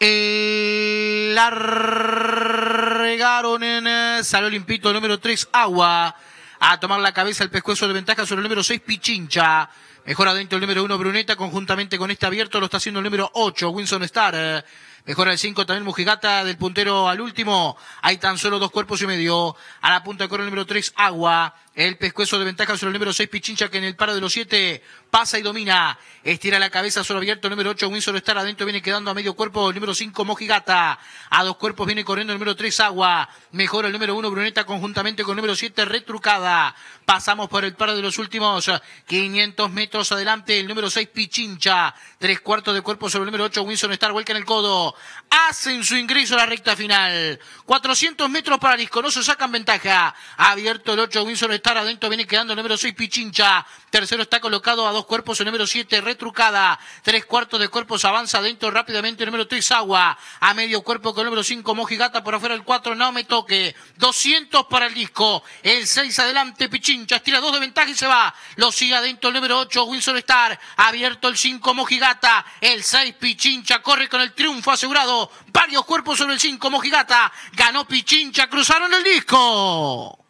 El largaron en eh, salió limpito número 3, Agua. A tomar la cabeza el pescuezo de ventaja sobre el número 6, Pichincha. Mejor adentro el número 1, Bruneta, conjuntamente con este abierto lo está haciendo el número 8, Winson Star. Mejora el 5 también Mujigata del puntero al último. Hay tan solo dos cuerpos y medio. A la punta de el número 3, Agua. El pescuezo de ventaja sobre el número 6, Pichincha, que en el paro de los 7 pasa y domina. Estira la cabeza solo abierto. El número 8, Winsor Star. Adentro viene quedando a medio cuerpo. El número 5, Mojigata. A dos cuerpos viene corriendo el número 3, Agua. Mejora el número 1, Bruneta, conjuntamente con el número 7, Retrucada. Pasamos por el paro de los últimos 500 metros adelante. El número 6, Pichincha. Tres cuartos de cuerpo sobre el número 8, Winsor Star. Vuelca en el codo. Hacen su ingreso a la recta final. 400 metros para Lisconoso. Sacan ventaja. Abierto el 8, Winsor Star adentro viene quedando el número 6 Pichincha, tercero está colocado a dos cuerpos el número 7 Retrucada, tres cuartos de cuerpos avanza adentro rápidamente el número 3 Agua, a medio cuerpo con el número 5 Mojigata, por afuera el 4 no me toque, 200 para el disco, el 6 adelante Pichincha, estira dos de ventaja y se va, lo sigue adentro el número 8 Wilson Star, abierto el 5 Mojigata, el 6 Pichincha corre con el triunfo asegurado, varios cuerpos sobre el 5 Mojigata, ganó Pichincha, cruzaron el disco.